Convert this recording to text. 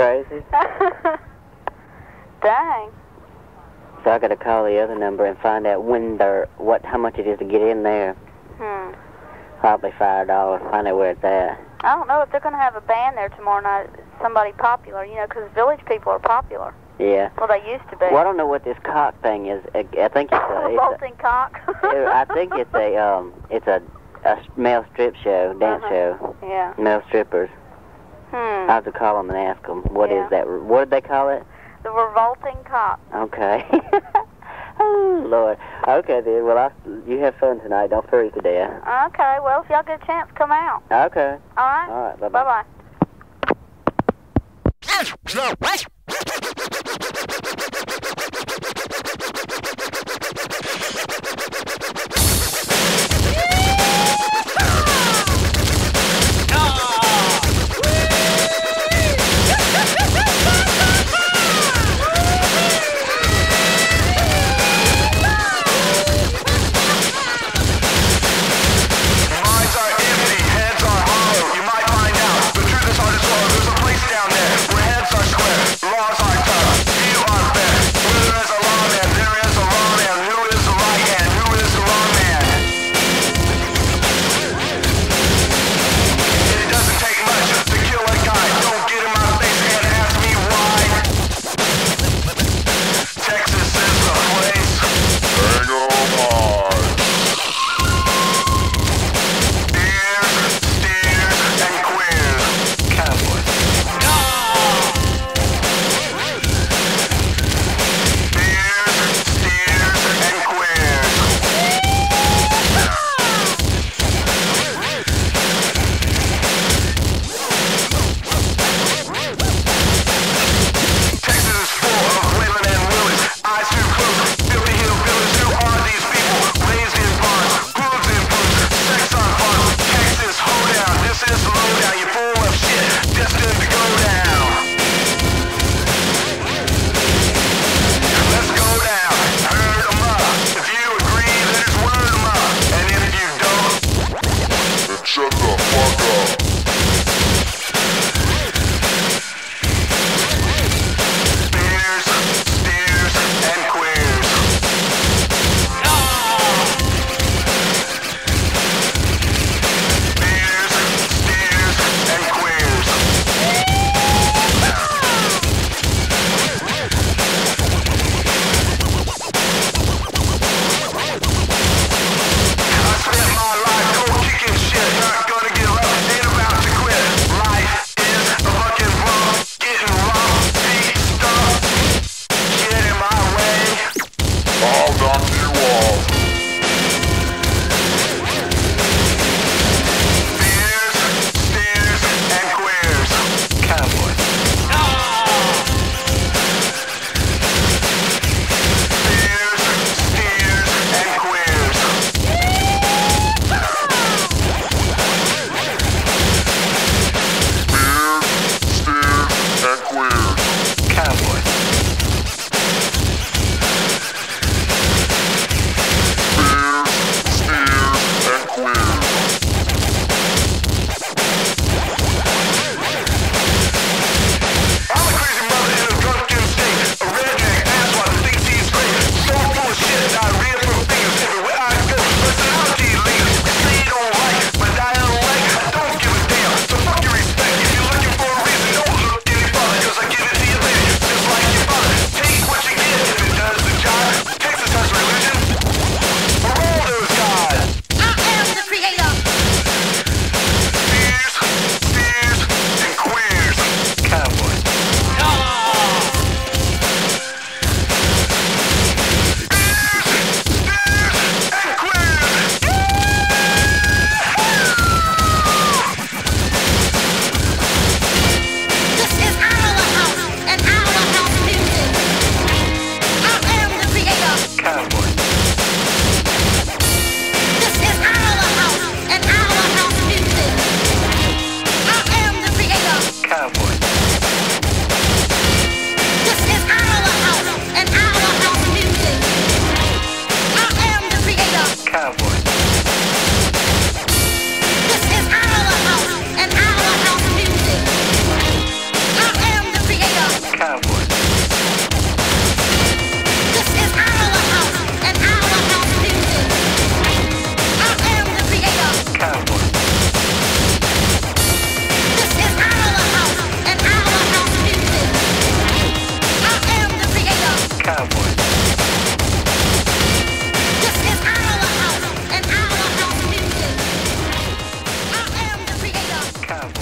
crazy? Dang. So I got to call the other number and find out when they're what how much it is to get in there. Hmm. Probably five dollars. Find out where it's at. I don't know if they're going to have a band there tomorrow night. Somebody popular, you know, 'cause village people are popular. Yeah. Well, they used to be. Well, I don't know what this cock thing is. I I think it's a. It's a Bolting cock. I think it's a um. It's a a male strip show, dance Uh-huh. show. Yeah. Male strippers. Hmm. I have to call them and ask them what is Yeah. that. What did they call it? The revolting cop. Okay. oh Lord. Okay then. Well, I, you have fun tonight. Don't freeze to death. Okay. Well, if y'all get a chance, come out. Okay. All right. All right. Bye Bye bye. Minds shut the fuck up. Cancel.